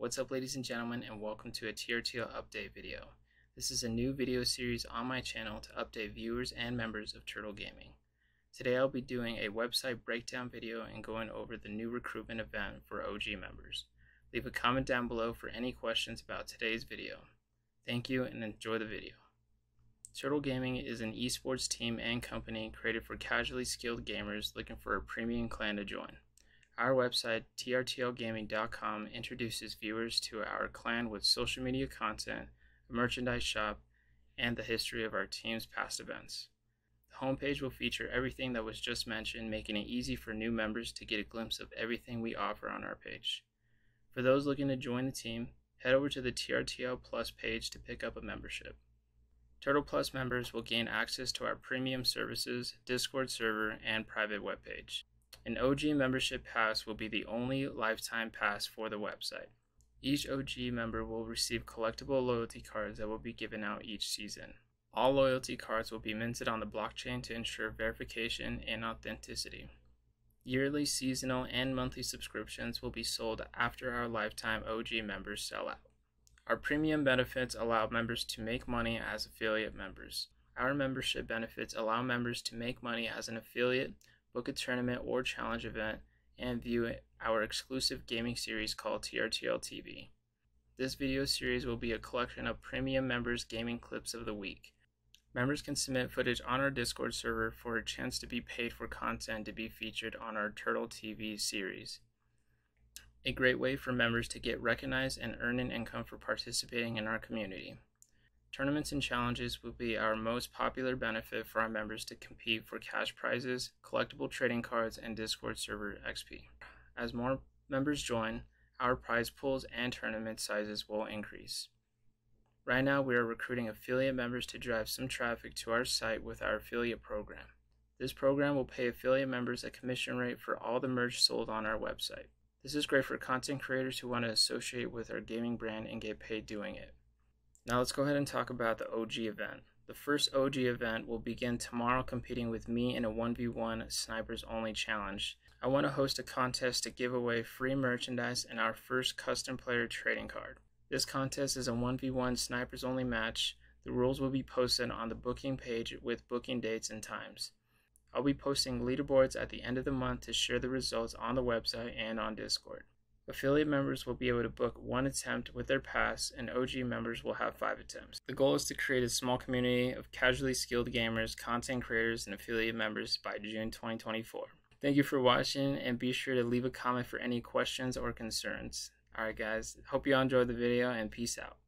What's up ladies and gentlemen and welcome to a TRTL update video. This is a new video series on my channel to update viewers and members of Turtle Gaming. Today I'll be doing a website breakdown video and going over the new recruitment event for OG members. Leave a comment down below for any questions about today's video. Thank you and enjoy the video. Turtle Gaming is an esports team and company created for casually skilled gamers looking for a premium clan to join. Our website, trtlgaming.com, introduces viewers to our clan with social media content, a merchandise shop, and the history of our team's past events. The homepage will feature everything that was just mentioned, making it easy for new members to get a glimpse of everything we offer on our page. For those looking to join the team, head over to the TRTL Plus page to pick up a membership. Turtle Plus members will gain access to our premium services, Discord server, and private webpage. An OG membership pass will be the only lifetime pass for the website. Each OG member will receive collectible loyalty cards that will be given out each season. All loyalty cards will be minted on the blockchain to ensure verification and authenticity. Yearly, seasonal, and monthly subscriptions will be sold after our lifetime OG members sell out. Our premium benefits allow members to make money as affiliate members. Our membership benefits allow members to make money as an affiliate book a tournament or challenge event, and view our exclusive gaming series called TRTL TV. This video series will be a collection of premium members' gaming clips of the week. Members can submit footage on our Discord server for a chance to be paid for content to be featured on our Turtle TV series. A great way for members to get recognized and earn an income for participating in our community. Tournaments and challenges will be our most popular benefit for our members to compete for cash prizes, collectible trading cards, and Discord server XP. As more members join, our prize pools and tournament sizes will increase. Right now, we are recruiting affiliate members to drive some traffic to our site with our affiliate program. This program will pay affiliate members a commission rate for all the merch sold on our website. This is great for content creators who want to associate with our gaming brand and get paid doing it. Now let's go ahead and talk about the OG event. The first OG event will begin tomorrow competing with me in a 1v1 snipers only challenge. I want to host a contest to give away free merchandise and our first custom player trading card. This contest is a 1v1 snipers only match. The rules will be posted on the booking page with booking dates and times. I'll be posting leaderboards at the end of the month to share the results on the website and on Discord. Affiliate members will be able to book one attempt with their pass, and OG members will have five attempts. The goal is to create a small community of casually skilled gamers, content creators, and affiliate members by June 2024. Thank you for watching, and be sure to leave a comment for any questions or concerns. Alright guys, hope you all enjoyed the video, and peace out.